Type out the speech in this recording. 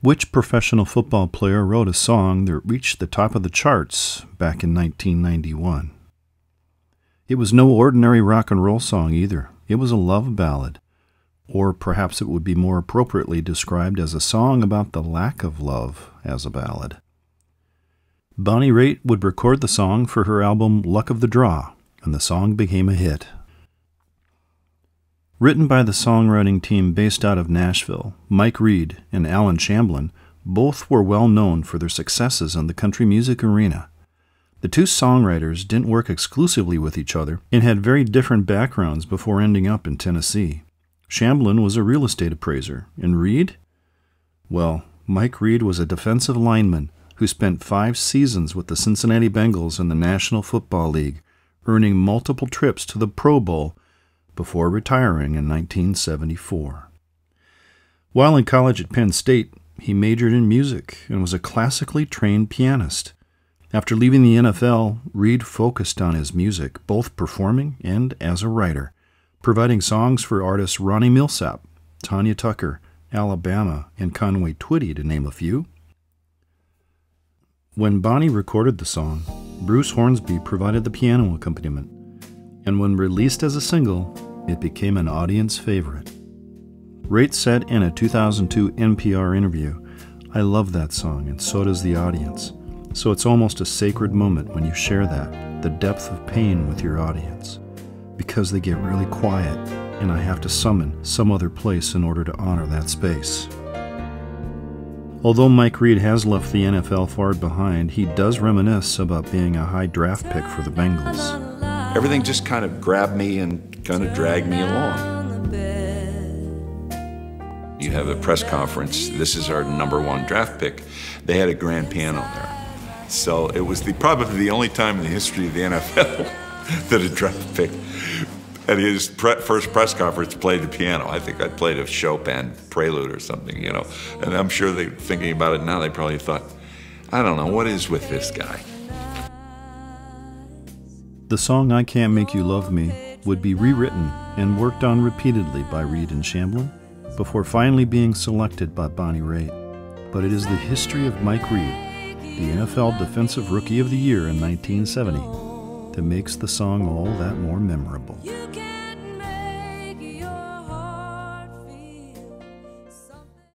Which professional football player wrote a song that reached the top of the charts back in 1991? It was no ordinary rock and roll song either. It was a love ballad. Or perhaps it would be more appropriately described as a song about the lack of love as a ballad. Bonnie Raitt would record the song for her album Luck of the Draw, and the song became a hit. Written by the songwriting team based out of Nashville, Mike Reid and Allen Shamblin both were well known for their successes in the country music arena. The two songwriters didn't work exclusively with each other and had very different backgrounds before ending up in Tennessee. Shamblin was a real estate appraiser, and Reid? Well, Mike Reid was a defensive lineman who spent five seasons with the Cincinnati Bengals in the National Football League, earning multiple trips to the Pro Bowl before retiring in 1974. While in college at Penn State, he majored in music and was a classically trained pianist. After leaving the NFL, Reid focused on his music, both performing and as a writer, providing songs for artists Ronnie Milsap, Tanya Tucker, Alabama, and Conway Twitty, to name a few. When Bonnie recorded the song, Bruce Hornsby provided the piano accompaniment, and when released as a single, it became an audience favorite. Raitt said in a 2002 NPR interview, I love that song, and so does the audience. So it's almost a sacred moment when you share that, the depth of pain with your audience, because they get really quiet, and I have to summon some other place in order to honor that space. Although Mike Reid has left the NFL far behind, he does reminisce about being a high draft pick for the Bengals. Everything just kind of grabbed me and kind of dragged me along. You have a press conference, this is our number one draft pick. They had a grand piano there. So it was the, probably the only time in the history of the NFL that a draft pick at his pre first press conference played the piano. I think I played a Chopin prelude or something, you know. And I'm sure they thinking about it now, they probably thought, I don't know, what is with this guy? The song I Can't Make You Love Me would be rewritten and worked on repeatedly by Reid and Shamblin before finally being selected by Bonnie Raitt. But it is the history of Mike Reid, the NFL Defensive Rookie of the Year in 1970, that makes the song all that more memorable.